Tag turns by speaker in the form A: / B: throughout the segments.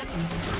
A: seconds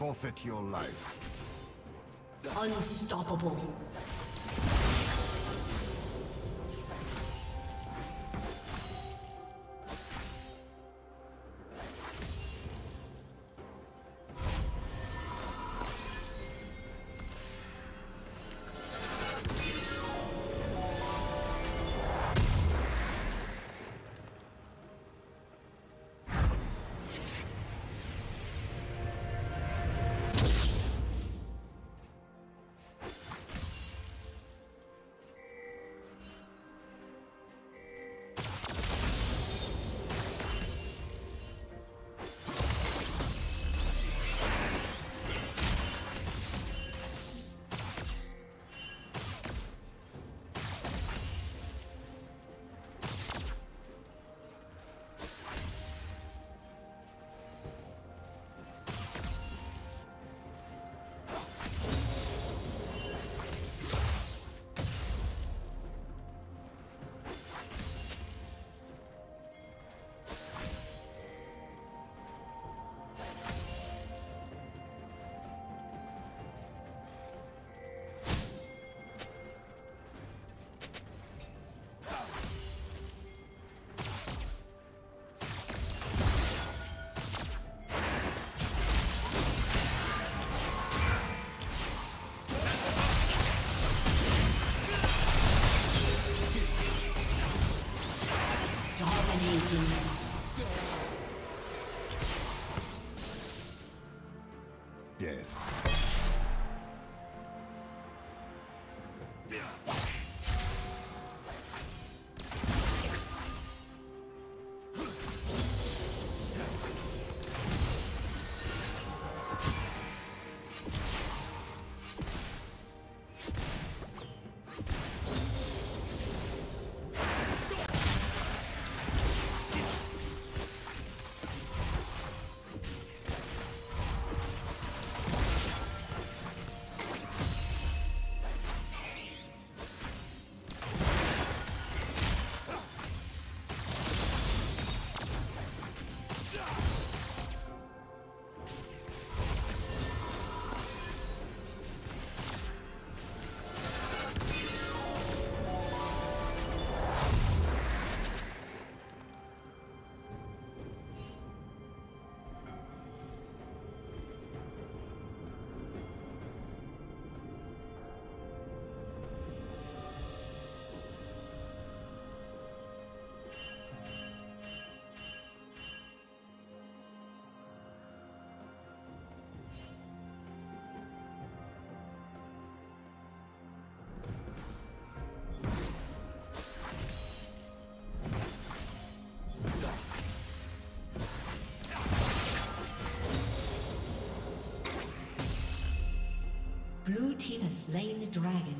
B: Forfeit your life.
A: Unstoppable. Slain the dragon.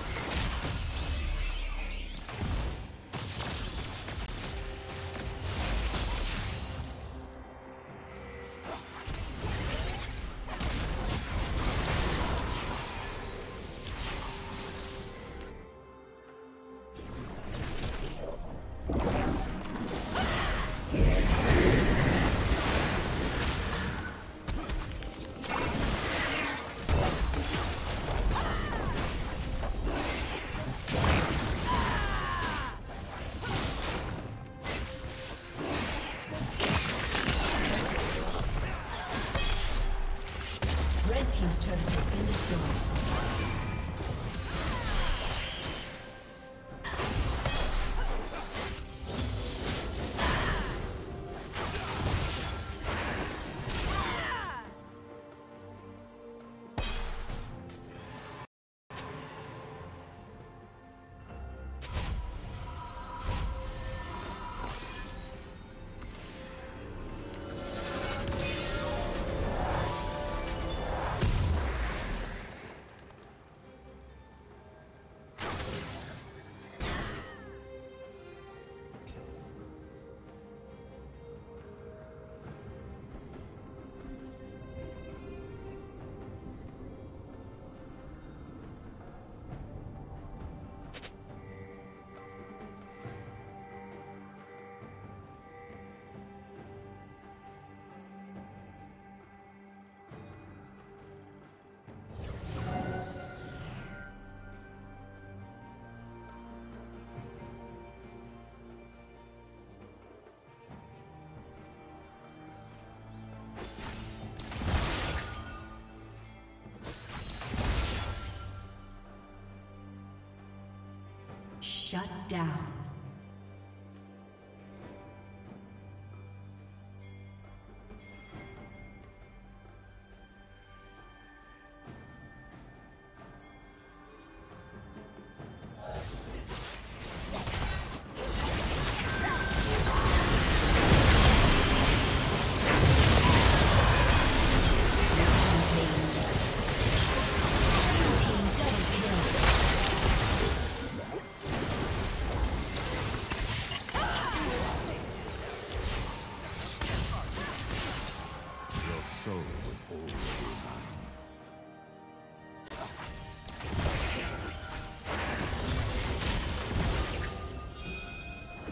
A: Shut down.